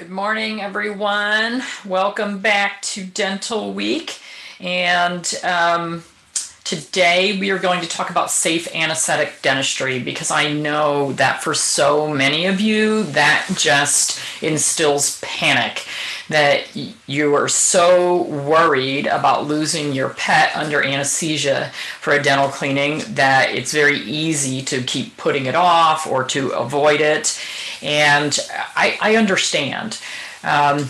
Good morning, everyone. Welcome back to Dental Week. And um, today we are going to talk about safe anesthetic dentistry because I know that for so many of you, that just instills panic that you are so worried about losing your pet under anesthesia for a dental cleaning that it's very easy to keep putting it off or to avoid it. And I, I understand. Um,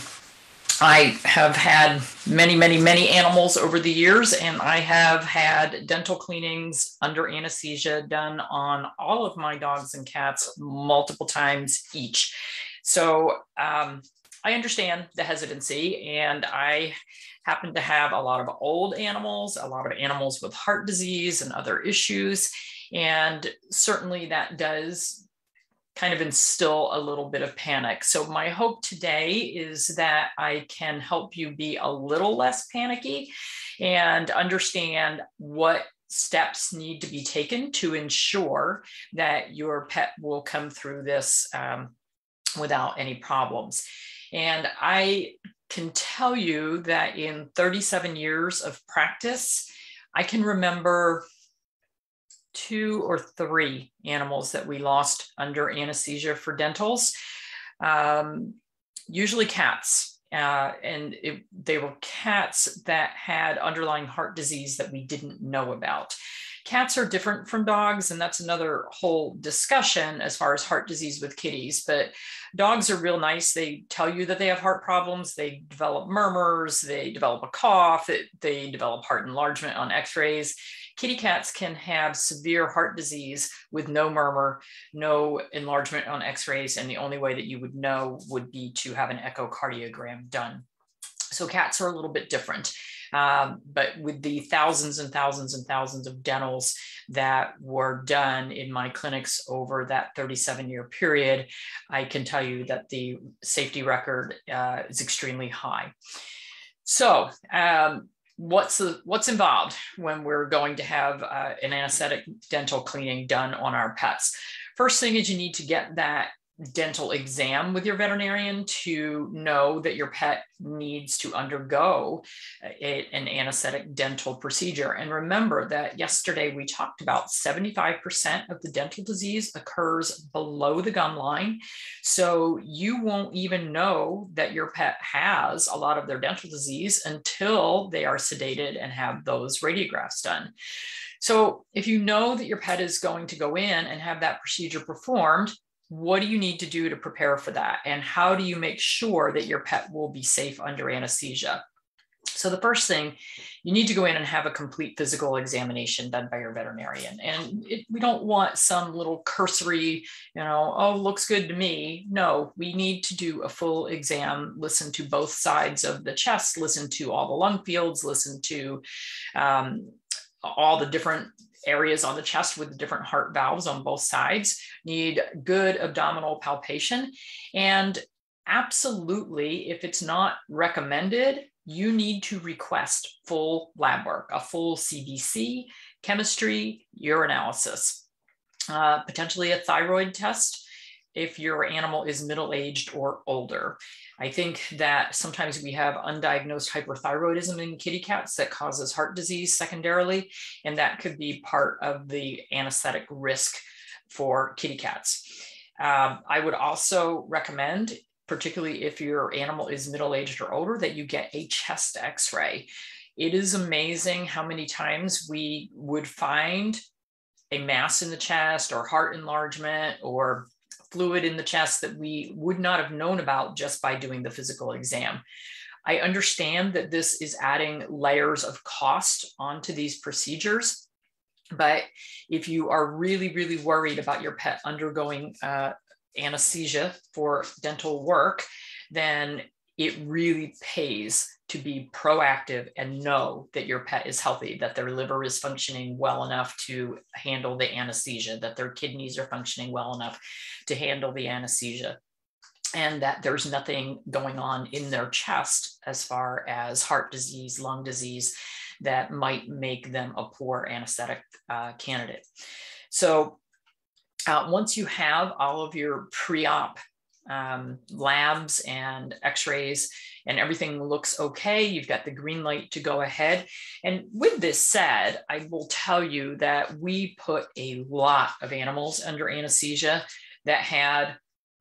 I have had many, many, many animals over the years, and I have had dental cleanings under anesthesia done on all of my dogs and cats multiple times each. So um, I understand the hesitancy, and I happen to have a lot of old animals, a lot of animals with heart disease and other issues. And certainly that does kind of instill a little bit of panic. So, my hope today is that I can help you be a little less panicky and understand what steps need to be taken to ensure that your pet will come through this um, without any problems. And I can tell you that in 37 years of practice, I can remember two or three animals that we lost under anesthesia for dentals, um, usually cats. Uh, and it, they were cats that had underlying heart disease that we didn't know about. Cats are different from dogs, and that's another whole discussion as far as heart disease with kitties. But dogs are real nice. They tell you that they have heart problems. They develop murmurs. They develop a cough. It, they develop heart enlargement on x rays. Kitty cats can have severe heart disease with no murmur, no enlargement on x rays. And the only way that you would know would be to have an echocardiogram done. So cats are a little bit different. Um, but with the thousands and thousands and thousands of dentals that were done in my clinics over that 37 year period, I can tell you that the safety record uh, is extremely high. So, um, what's the, what's involved when we're going to have uh, an anesthetic dental cleaning done on our pets? First thing is you need to get that dental exam with your veterinarian to know that your pet needs to undergo a, an anesthetic dental procedure. And remember that yesterday we talked about 75% of the dental disease occurs below the gum line. So you won't even know that your pet has a lot of their dental disease until they are sedated and have those radiographs done. So if you know that your pet is going to go in and have that procedure performed, what do you need to do to prepare for that? And how do you make sure that your pet will be safe under anesthesia? So, the first thing, you need to go in and have a complete physical examination done by your veterinarian. And it, we don't want some little cursory, you know, oh, looks good to me. No, we need to do a full exam, listen to both sides of the chest, listen to all the lung fields, listen to um, all the different areas on the chest with different heart valves on both sides, need good abdominal palpation. And absolutely, if it's not recommended, you need to request full lab work, a full CBC, chemistry, urinalysis, uh, potentially a thyroid test if your animal is middle aged or older. I think that sometimes we have undiagnosed hyperthyroidism in kitty cats that causes heart disease secondarily, and that could be part of the anesthetic risk for kitty cats. Um, I would also recommend, particularly if your animal is middle aged or older, that you get a chest x ray. It is amazing how many times we would find a mass in the chest or heart enlargement or fluid in the chest that we would not have known about just by doing the physical exam. I understand that this is adding layers of cost onto these procedures. But if you are really, really worried about your pet undergoing uh, anesthesia for dental work, then it really pays to be proactive and know that your pet is healthy, that their liver is functioning well enough to handle the anesthesia, that their kidneys are functioning well enough to handle the anesthesia, and that there's nothing going on in their chest as far as heart disease, lung disease that might make them a poor anesthetic uh, candidate. So uh, once you have all of your pre-op um, labs and x-rays and everything looks okay. You've got the green light to go ahead. And with this said i will tell you that we put a lot of animals under anesthesia that had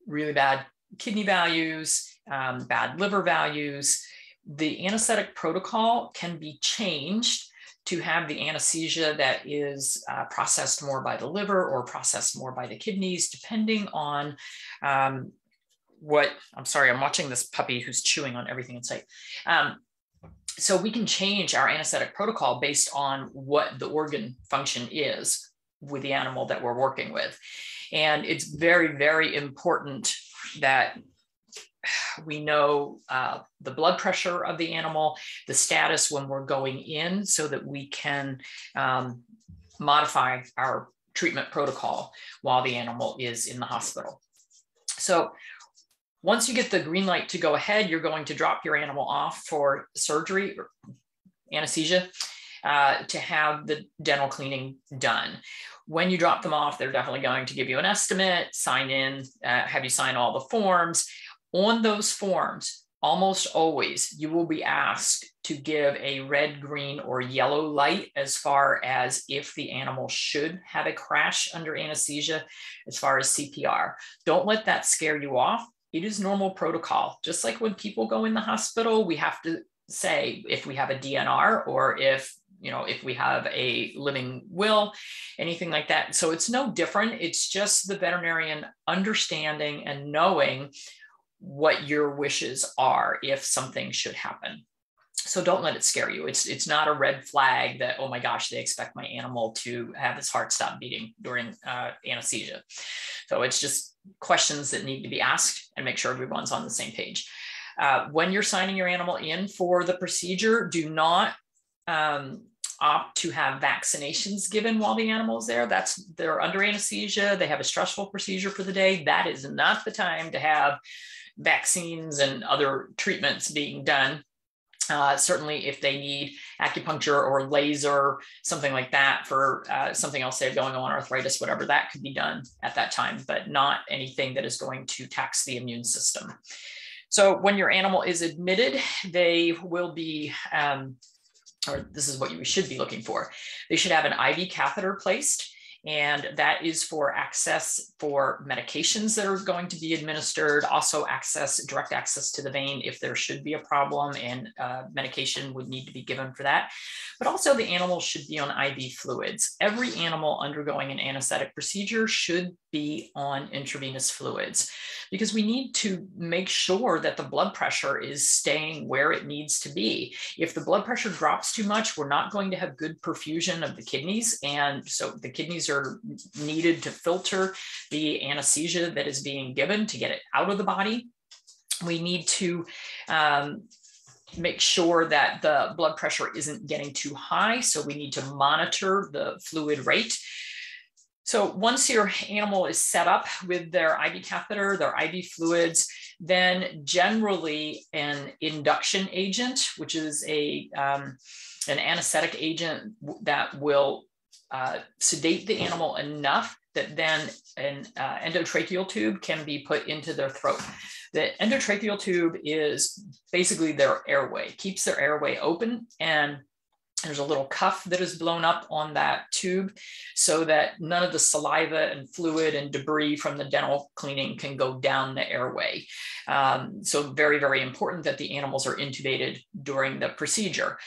really bad kidney values um, bad liver values. The anesthetic protocol can be changed to have the anesthesia that is uh, processed more by the liver or processed more by the kidneys, depending on um, what I'm sorry, I'm watching this puppy who's chewing on everything in sight. Um, so we can change our anesthetic protocol based on what the organ function is with the animal that we're working with. And it's very, very important that we know uh, the blood pressure of the animal, the status when we're going in, so that we can um, modify our treatment protocol while the animal is in the hospital. So once you get the green light to go ahead, you're going to drop your animal off for surgery or anesthesia uh, to have the dental cleaning done. When you drop them off, they're definitely going to give you an estimate, sign in, uh, have you sign all the forms. On those forms, almost always you will be asked to give a red, green, or yellow light as far as if the animal should have a crash under anesthesia, as far as CPR. Don't let that scare you off. It is normal protocol. Just like when people go in the hospital, we have to say if we have a DNR or if you know if we have a living will anything like that so it's no different it's just the veterinarian understanding and knowing what your wishes are if something should happen. So don't let it scare you. It's it's not a red flag that oh my gosh they expect my animal to have its heart stop beating during uh, anesthesia. So it's just questions that need to be asked and make sure everyone's on the same page. Uh, when you're signing your animal in for the procedure, do not um, opt to have vaccinations given while the animal is there. That's they're under anesthesia. They have a stressful procedure for the day. That is not the time to have vaccines and other treatments being done. Uh, certainly, if they need acupuncture or laser, something like that for uh, something else they have going on, arthritis, whatever, that could be done at that time, but not anything that is going to tax the immune system. So, when your animal is admitted, they will be, um, or this is what you should be looking for, they should have an IV catheter placed and that is for access for medications that are going to be administered, also access, direct access to the vein if there should be a problem and uh, medication would need to be given for that. But also the animal should be on IV fluids. Every animal undergoing an anesthetic procedure should be on intravenous fluids because we need to make sure that the blood pressure is staying where it needs to be. If the blood pressure drops too much, we're not going to have good perfusion of the kidneys. And so the kidneys are needed to filter the anesthesia that is being given to get it out of the body. We need to um, make sure that the blood pressure isn't getting too high. So we need to monitor the fluid rate. So once your animal is set up with their IV catheter, their IV fluids, then generally an induction agent, which is a um, an anesthetic agent that will uh, sedate the animal enough that then an uh, endotracheal tube can be put into their throat. The endotracheal tube is basically their airway, keeps their airway open and there's a little cuff that is blown up on that tube so that none of the saliva and fluid and debris from the dental cleaning can go down the airway. Um, so very, very important that the animals are intubated during the procedure.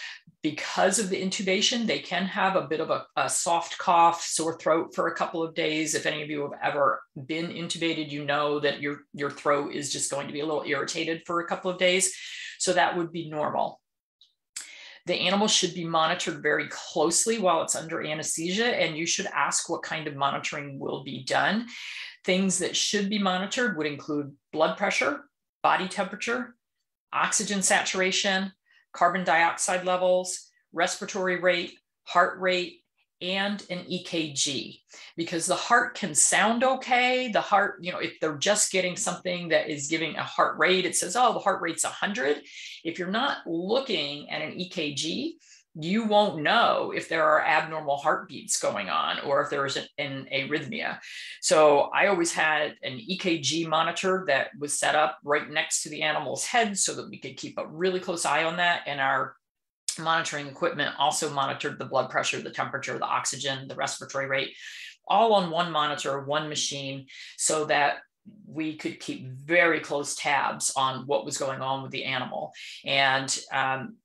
Because of the intubation, they can have a bit of a, a soft cough, sore throat for a couple of days. If any of you have ever been intubated, you know that your, your throat is just going to be a little irritated for a couple of days. So that would be normal. The animal should be monitored very closely while it's under anesthesia, and you should ask what kind of monitoring will be done. Things that should be monitored would include blood pressure, body temperature, oxygen saturation, carbon dioxide levels, respiratory rate, heart rate, and an EKG because the heart can sound okay. The heart, you know, if they're just getting something that is giving a heart rate, it says, oh, the heart rate's 100. If you're not looking at an EKG, you won't know if there are abnormal heartbeats going on or if there's an, an, arrhythmia. So I always had an EKG monitor that was set up right next to the animal's head so that we could keep a really close eye on that. And our monitoring equipment also monitored the blood pressure, the temperature, the oxygen, the respiratory rate, all on one monitor, one machine, so that we could keep very close tabs on what was going on with the animal. And um,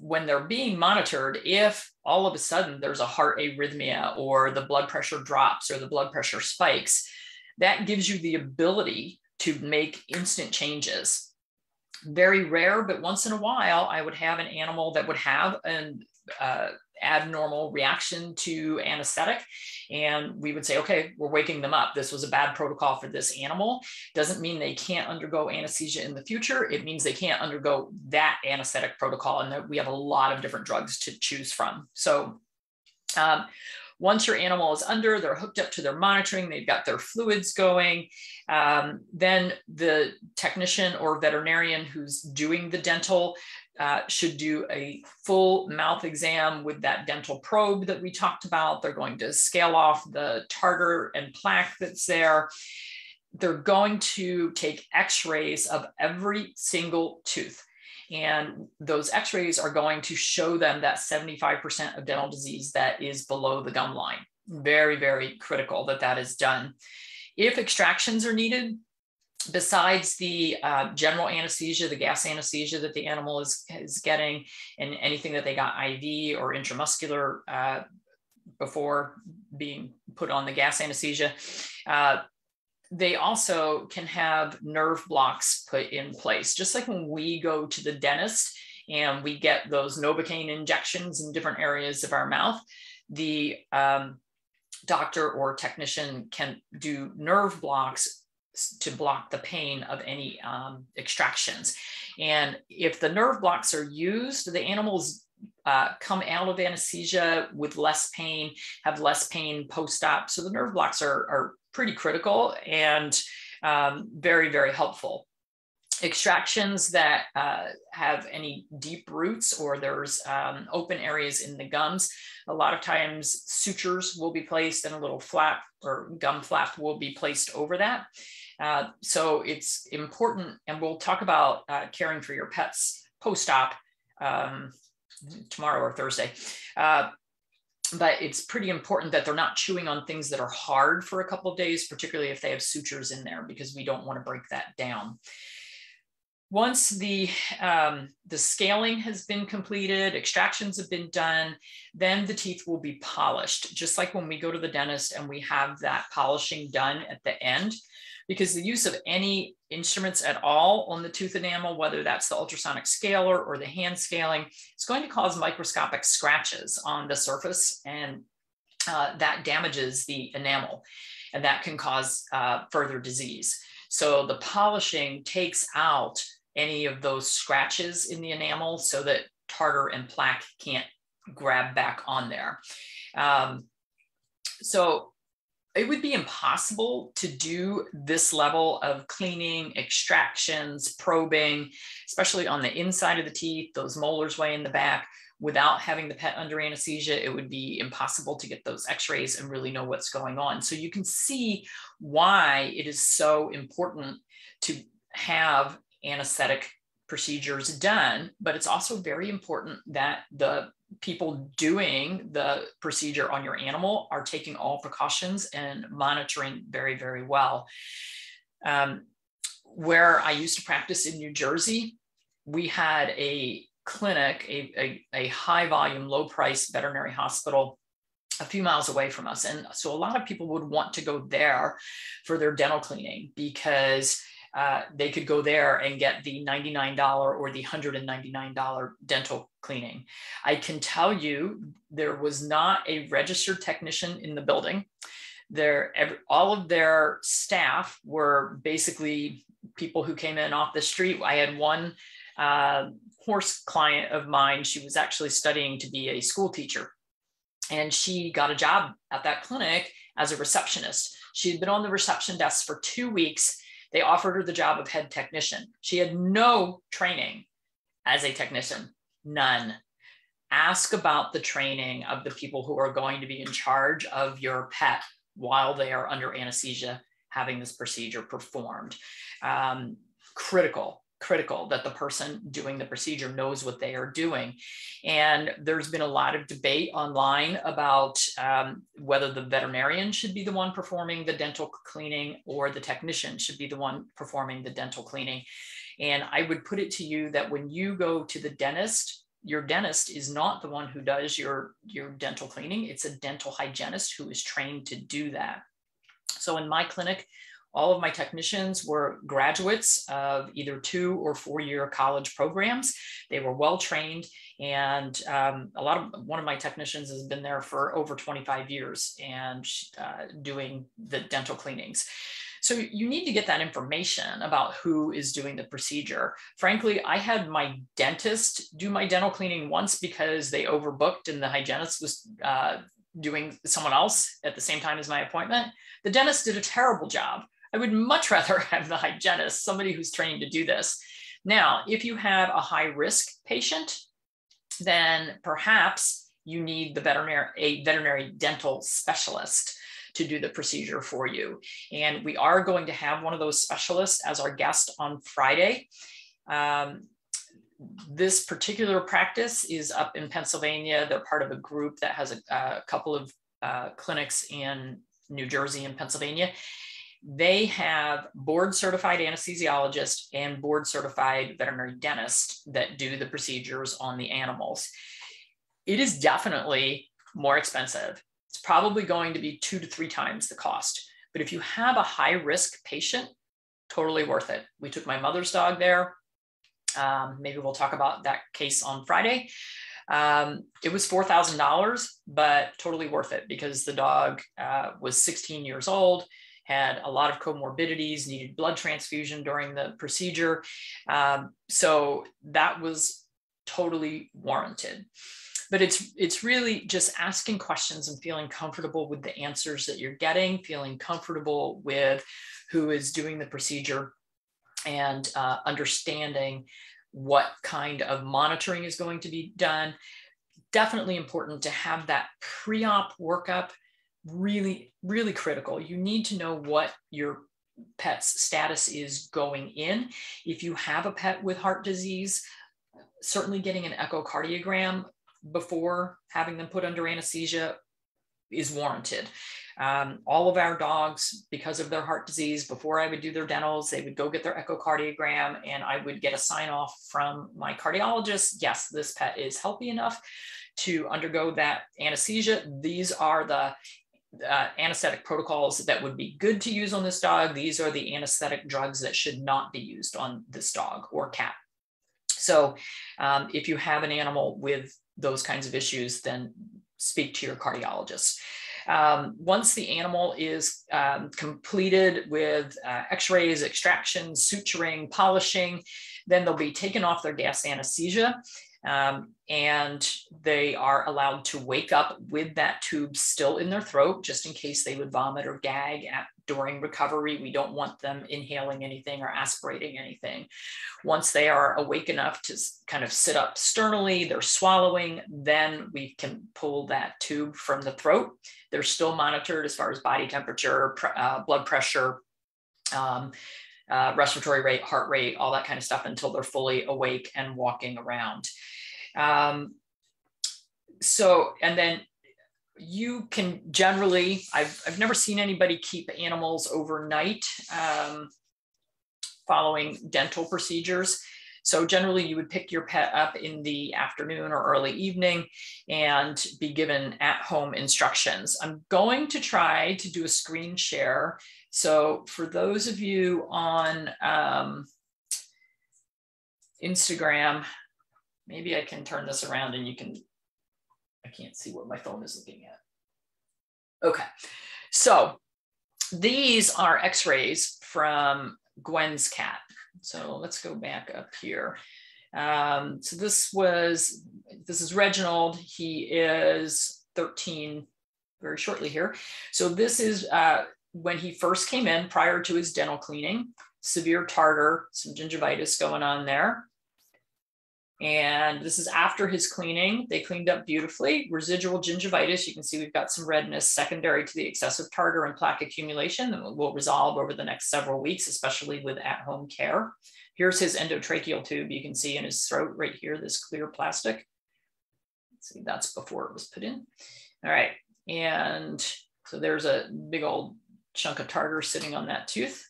when they're being monitored, if all of a sudden there's a heart arrhythmia or the blood pressure drops or the blood pressure spikes, that gives you the ability to make instant changes. Very rare, but once in a while, I would have an animal that would have an uh, abnormal reaction to anesthetic. And we would say, okay, we're waking them up. This was a bad protocol for this animal. Doesn't mean they can't undergo anesthesia in the future. It means they can't undergo that anesthetic protocol. And that we have a lot of different drugs to choose from. So, um, once your animal is under, they're hooked up to their monitoring, they've got their fluids going. Um, then the technician or veterinarian who's doing the dental uh, should do a full mouth exam with that dental probe that we talked about. They're going to scale off the tartar and plaque that's there. They're going to take x rays of every single tooth. And those x rays are going to show them that 75% of dental disease that is below the gum line. Very, very critical that that is done. If extractions are needed, besides the uh, general anesthesia, the gas anesthesia that the animal is, is getting, and anything that they got IV or intramuscular uh, before being put on the gas anesthesia, uh, they also can have nerve blocks put in place. Just like when we go to the dentist and we get those Novocaine injections in different areas of our mouth, the um, doctor or technician can do nerve blocks to block the pain of any um, extractions. And if the nerve blocks are used, the animals uh, come out of anesthesia with less pain, have less pain post-op. So the nerve blocks are, are pretty critical and um, very, very helpful. Extractions that uh, have any deep roots or there's um, open areas in the gums, a lot of times sutures will be placed and a little flap or gum flap will be placed over that. Uh, so it's important, and we'll talk about uh, caring for your pets post-op um, tomorrow or Thursday. Uh, but it's pretty important that they're not chewing on things that are hard for a couple of days, particularly if they have sutures in there, because we don't want to break that down. Once the, um, the scaling has been completed, extractions have been done, then the teeth will be polished, just like when we go to the dentist and we have that polishing done at the end because the use of any instruments at all on the tooth enamel, whether that's the ultrasonic scaler or the hand scaling, is going to cause microscopic scratches on the surface and uh, that damages the enamel and that can cause uh, further disease. So the polishing takes out any of those scratches in the enamel so that tartar and plaque can't grab back on there. Um, so it would be impossible to do this level of cleaning, extractions, probing, especially on the inside of the teeth, those molars way in the back, without having the pet under anesthesia. It would be impossible to get those x rays and really know what's going on. So you can see why it is so important to have anesthetic procedures done, but it's also very important that the people doing the procedure on your animal are taking all precautions and monitoring very, very well. Um, where I used to practice in New Jersey, we had a clinic, a, a, a high volume, low price veterinary hospital a few miles away from us. And so a lot of people would want to go there for their dental cleaning because uh, they could go there and get the $99 or the $199 dental cleaning. I can tell you there was not a registered technician in the building. There, every, all of their staff were basically people who came in off the street. I had one uh, horse client of mine. She was actually studying to be a school teacher, and she got a job at that clinic as a receptionist. She had been on the reception desk for two weeks they offered her the job of head technician. She had no training as a technician, none. ask about the training of the people who are going to be in charge of your pet while they are under anesthesia having this procedure performed. Um, critical critical that the person doing the procedure knows what they are doing. And there's been a lot of debate online about um, whether the veterinarian should be the one performing the dental cleaning or the technician should be the one performing the dental cleaning. And I would put it to you that when you go to the dentist, your dentist is not the one who does your, your dental cleaning. It's a dental hygienist who is trained to do that. So in my clinic, all of my technicians were graduates of either two or four year college programs. They were well trained, and um, a lot of one of my technicians has been there for over 25 years and uh, doing the dental cleanings. So you need to get that information about who is doing the procedure. Frankly, I had my dentist do my dental cleaning once because they overbooked and the hygienist was uh, doing someone else at the same time as my appointment. The dentist did a terrible job. I would much rather have the hygienist, somebody who's trained to do this. Now, if you have a high risk patient, then perhaps you need the veterinary, a veterinary dental specialist to do the procedure for you. And we are going to have one of those specialists as our guest on Friday. Um, this particular practice is up in Pennsylvania. They're part of a group that has a, a couple of uh, clinics in New Jersey and Pennsylvania they have board certified anesthesiologist and board certified veterinary dentist that do the procedures on the animals. It is definitely more expensive. It's probably going to be two to three times the cost. But if you have a high risk patient, totally worth it. We took my mother's dog there. Um, maybe we'll talk about that case on Friday. Um, it was $4,000, but totally worth it because the dog uh, was 16 years old had a lot of comorbidities, needed blood transfusion during the procedure. Um, so that was totally warranted. But it's it's really just asking questions and feeling comfortable with the answers that you're getting, feeling comfortable with who is doing the procedure, and uh, understanding what kind of monitoring is going to be done. Definitely important to have that pre-op workup really, really critical. You need to know what your pet's status is going in. If you have a pet with heart disease, certainly getting an echocardiogram before having them put under anesthesia is warranted. Um, all of our dogs, because of their heart disease, before I would do their dentals, they would go get their echocardiogram and I would get a sign off from my cardiologist. Yes, this pet is healthy enough to undergo that anesthesia. These are the uh, anesthetic protocols that would be good to use on this dog. These are the anesthetic drugs that should not be used on this dog or cat. So um, if you have an animal with those kinds of issues, then speak to your cardiologist. Um, once the animal is um, completed with uh, x-rays, extractions, suturing, polishing, then they'll be taken off their gas anesthesia um, and they are allowed to wake up with that tube still in their throat, just in case they would vomit or gag at, during recovery. We don't want them inhaling anything or aspirating anything. Once they are awake enough to kind of sit up sternally, they're swallowing, then we can pull that tube from the throat. They're still monitored as far as body temperature, uh, blood pressure. Um, uh, respiratory rate, heart rate, all that kind of stuff until they're fully awake and walking around. Um, so, and then you can generally, I've, I've never seen anybody keep animals overnight um, following dental procedures. So generally you would pick your pet up in the afternoon or early evening and be given at home instructions. I'm going to try to do a screen share. So for those of you on um, Instagram, maybe I can turn this around and you can, I can't see what my phone is looking at. Okay, so these are x-rays from Gwen's cat. So let's go back up here. Um, so this was, this is Reginald. He is 13 very shortly here. So this is uh, when he first came in prior to his dental cleaning, severe tartar, some gingivitis going on there. And this is after his cleaning. They cleaned up beautifully. Residual gingivitis, you can see we've got some redness secondary to the excessive tartar and plaque accumulation that will resolve over the next several weeks, especially with at-home care. Here's his endotracheal tube. You can see in his throat right here, this clear plastic. Let's see, that's before it was put in. All right, and so there's a big old chunk of tartar sitting on that tooth.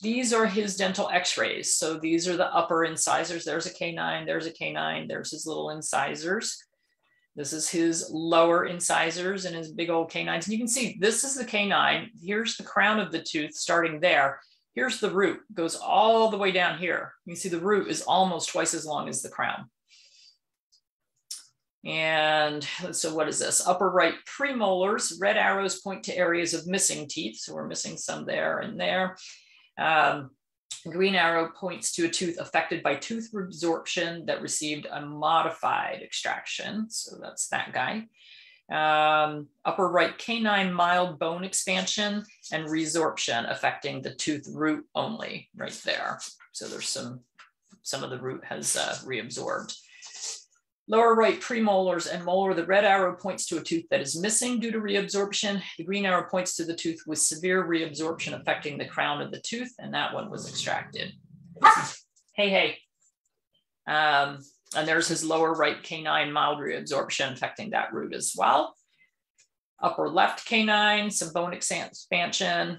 These are his dental x-rays. So these are the upper incisors. There's a canine, there's a canine, there's his little incisors. This is his lower incisors and his big old canines. And you can see this is the canine. Here's the crown of the tooth starting there. Here's the root, goes all the way down here. You can see the root is almost twice as long as the crown. And so what is this? Upper right premolars, red arrows point to areas of missing teeth. So we're missing some there and there. Um, green arrow points to a tooth affected by tooth resorption that received a modified extraction. So that's that guy. Um, upper right canine mild bone expansion and resorption affecting the tooth root only right there. So there's some, some of the root has uh, reabsorbed. Lower right premolars and molar, the red arrow points to a tooth that is missing due to reabsorption. The green arrow points to the tooth with severe reabsorption affecting the crown of the tooth, and that one was extracted. hey, hey. Um, and there's his lower right canine mild reabsorption affecting that root as well. Upper left canine, some bone expansion.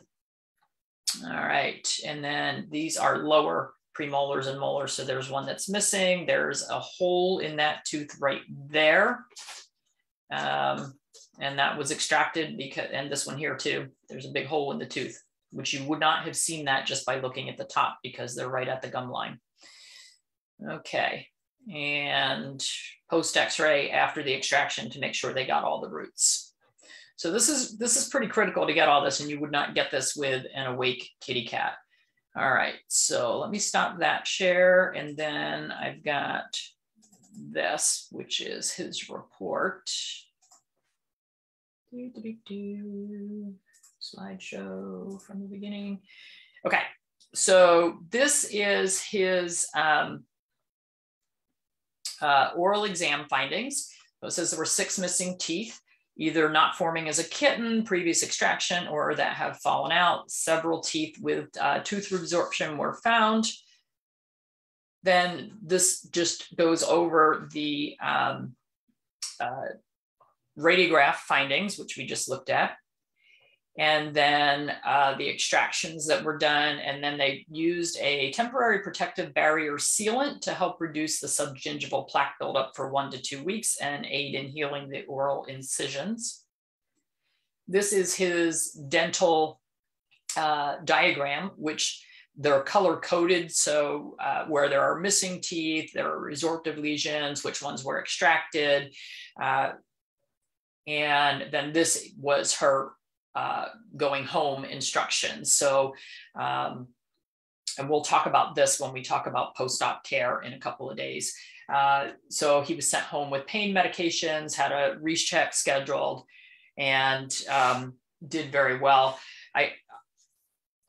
All right, and then these are lower premolars and molars. So there's one that's missing. There's a hole in that tooth right there. Um, and that was extracted because, and this one here too, there's a big hole in the tooth, which you would not have seen that just by looking at the top because they're right at the gum line. Okay, and post x-ray after the extraction to make sure they got all the roots. So this is, this is pretty critical to get all this and you would not get this with an awake kitty cat. All right, so let me stop that share. And then I've got this, which is his report. Do, do, do, Slideshow from the beginning. Okay, so this is his um, uh, oral exam findings. So it says there were six missing teeth either not forming as a kitten, previous extraction, or that have fallen out. Several teeth with uh, tooth resorption were found. Then this just goes over the um, uh, radiograph findings, which we just looked at and then uh, the extractions that were done. And then they used a temporary protective barrier sealant to help reduce the subgingival plaque buildup for one to two weeks and aid in healing the oral incisions. This is his dental uh, diagram, which they're color coded. So uh, where there are missing teeth, there are resorptive lesions, which ones were extracted. Uh, and then this was her uh, going home instructions. So, um, and we'll talk about this when we talk about post-op care in a couple of days. Uh, so he was sent home with pain medications, had a recheck scheduled, and um, did very well. I,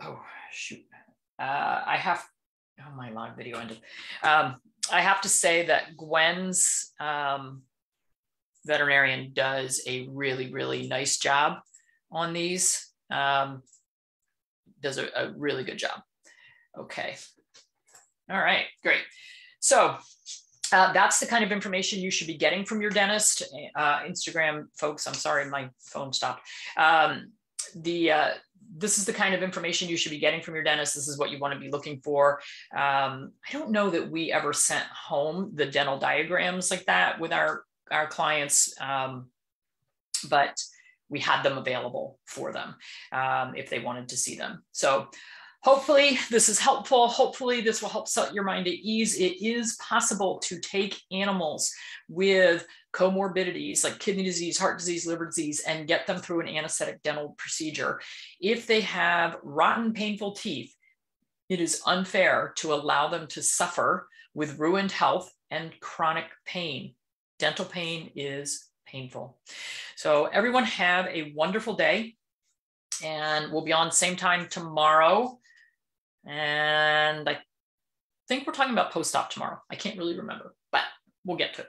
oh shoot, uh, I have, oh my live video ended. Um, I have to say that Gwen's um, veterinarian does a really, really nice job on these. Um, does a, a really good job. Okay. All right, great. So uh, that's the kind of information you should be getting from your dentist. Uh, Instagram folks, I'm sorry, my phone stopped. Um, the uh, this is the kind of information you should be getting from your dentist. This is what you want to be looking for. Um, I don't know that we ever sent home the dental diagrams like that with our our clients, um, but we had them available for them um, if they wanted to see them. So hopefully this is helpful. Hopefully this will help set your mind at ease. It is possible to take animals with comorbidities like kidney disease, heart disease, liver disease, and get them through an anesthetic dental procedure. If they have rotten, painful teeth, it is unfair to allow them to suffer with ruined health and chronic pain. Dental pain is painful. So everyone have a wonderful day and we'll be on same time tomorrow. And I think we're talking about post op tomorrow. I can't really remember, but we'll get to it.